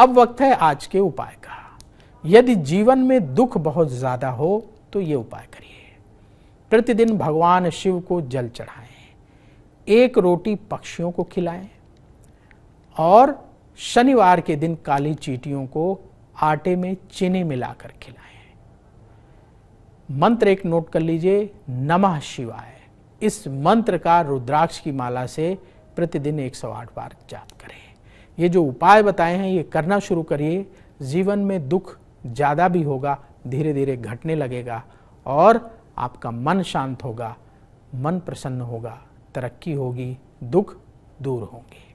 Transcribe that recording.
अब वक्त है आज के उपाय का। यदि जीवन में दुख बहुत ज़्यादा हो तो ये उपाय करिए। प्रतिदिन भगवान शिव को जल चढ़ाएँ, एक रोटी पक्षियों को खिलाएँ, और शनिवार के दिन काली चीटियों को आटे में चीनी मिलाकर खिलाएँ। मंत्र एक नोट कर लीजिए, नमः शिवाय। इस मंत्र का रुद्राक्ष की माला से प्रतिदिन 108 बार जाप करें। ये जो उपाय बताए हैं, ये करना शुरू करिए। जीवन में दुख ज़्यादा भी होगा, धीरे धीरे घटने लगेगा और आपका मन शांत होगा, मन प्रसन्न होगा, तरक्की होगी, दुख दूर होंगे।